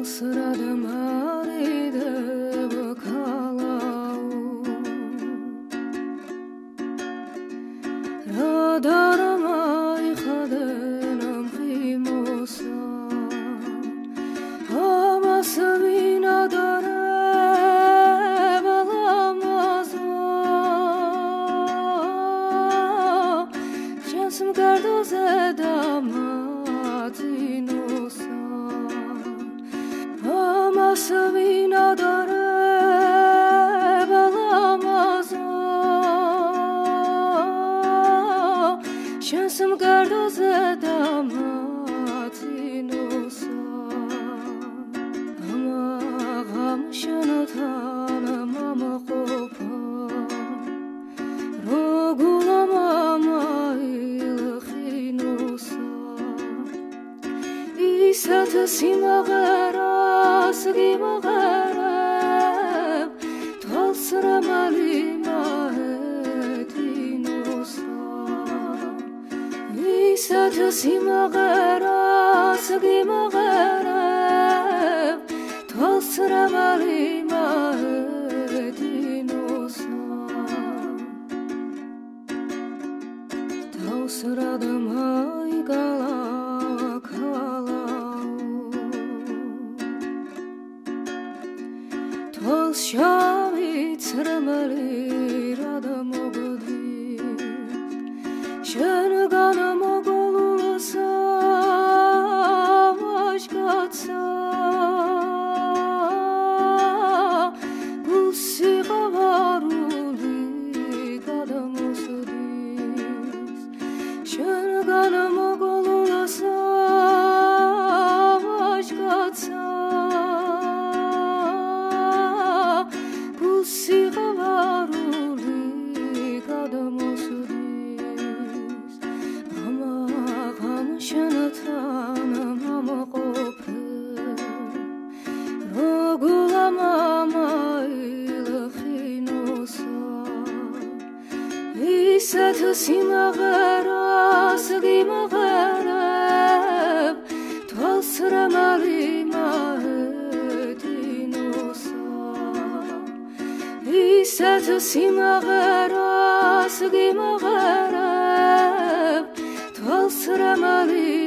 Tvalsıradım aride bakalau Radarama ihadenam khimosa Ama savina dare balamazo Şansım gardoze damatinosa Ama savina dare balamazo Şansım gardoze damatinosa Ama gamşını tanım مغرب تغصر مالي مهدي نصر ويسا تسي مغرب سقي مغرب تغصر مالي مهدي نصر تغصر دمهاي قلب ვალშავი ცრმალი შენთან მომყოფე როგულა мама ილხინოსა ისეთ სიმღერას გიმღერებ თვალს რამალი მაეთინოსა ისეთ სიმღერას გიმღერებ Qual será Maria?